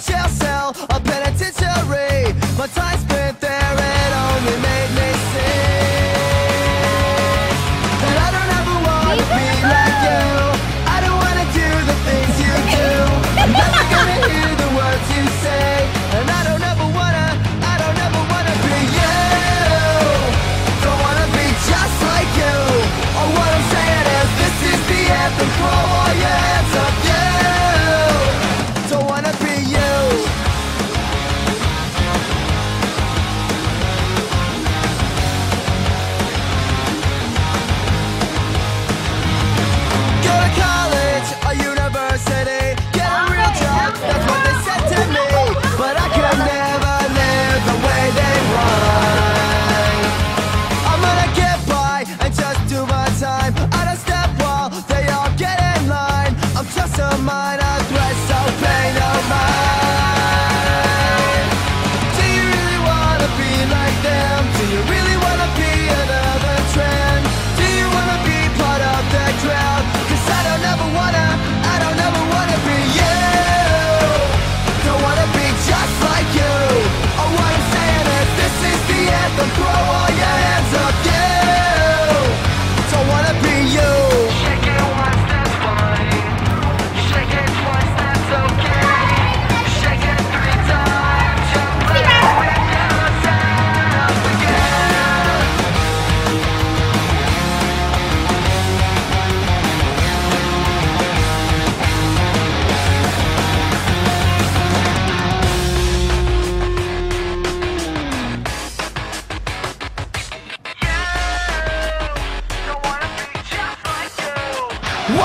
Cell cell, a penitentiary. My time's your mind. I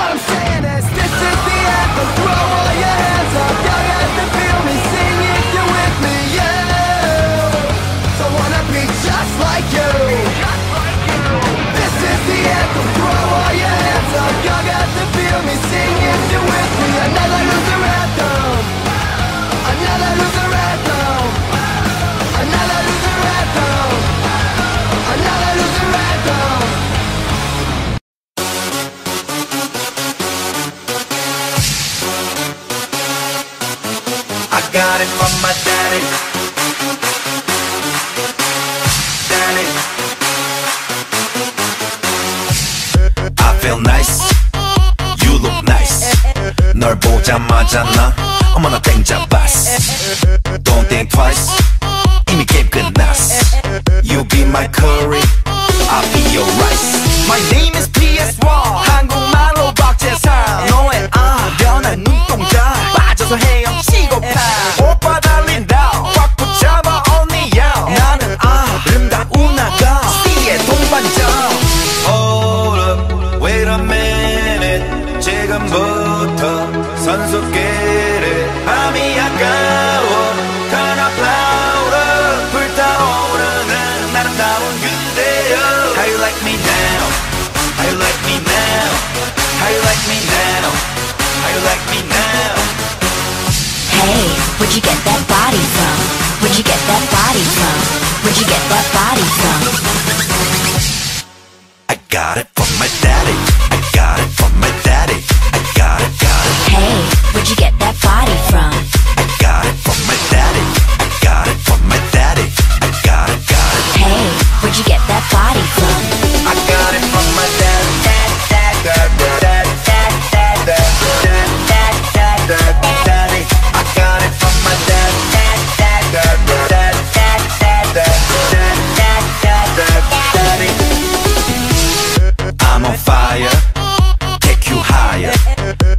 All I'm saying is this is the end, of the world. got it from my daddy. Daddy. I feel nice. You look nice. 널 보자마자 나 어머나 땡잡았어. Don't think twice. 이미 게임 끝났어. You be my curry. I'll be your rice. My name is PS1. 선수끼리 밤이 아까워. Turn up louder. 불타오르는 아름다운 그대여. How you like me now? How you like me now? How you like me now? How you like me now? Hey, where'd you get that body from? Where'd you get that body from? Where'd you get that body from? I got it from my daddy.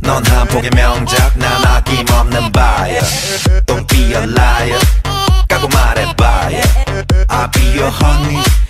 넌 한폭의 명작 난 아낌없는 바야 Don't be a liar 까고 말해봐야 I'll be your honey